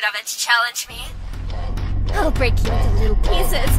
Stupid of it to challenge me. I'll break you into little pieces.